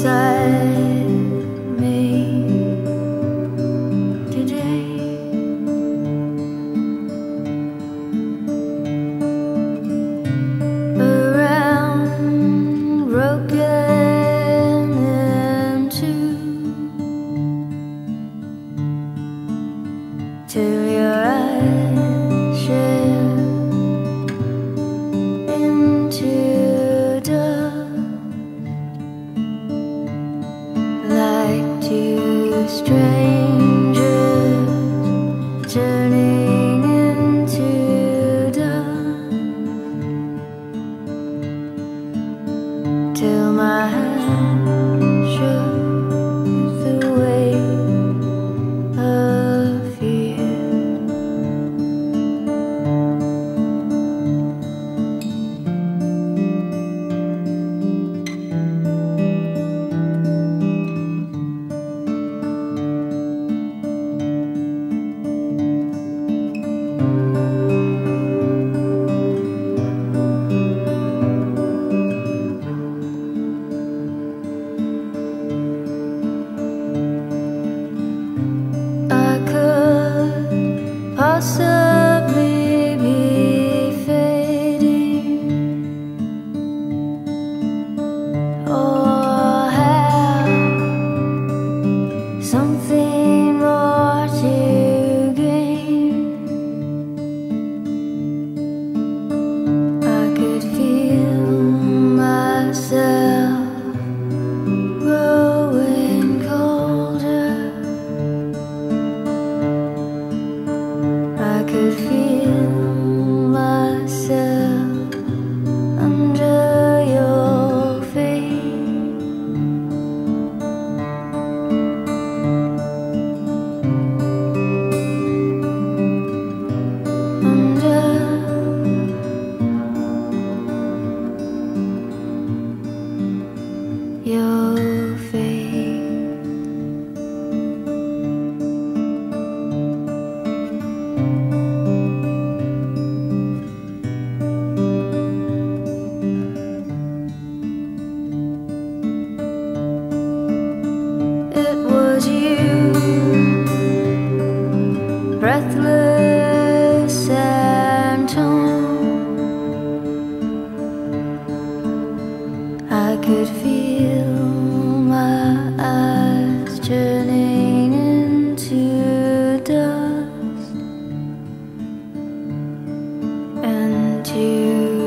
inside me today. Around, broken in two.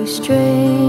Two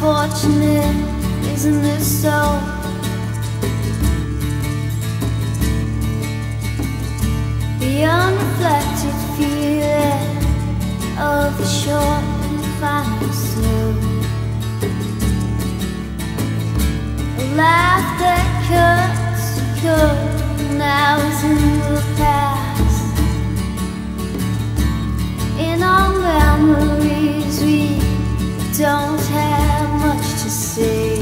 unfortunate, isn't this so? The unreflected feeling of the short and final slow. A laugh that cuts could now is in the past. Don't have much to say.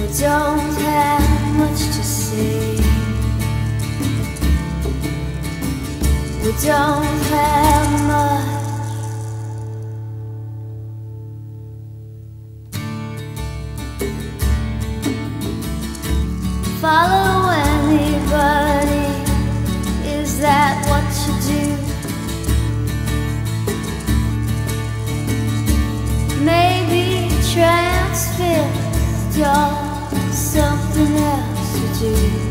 We don't have much to say. We don't have much. Follow transfixed or something else to do.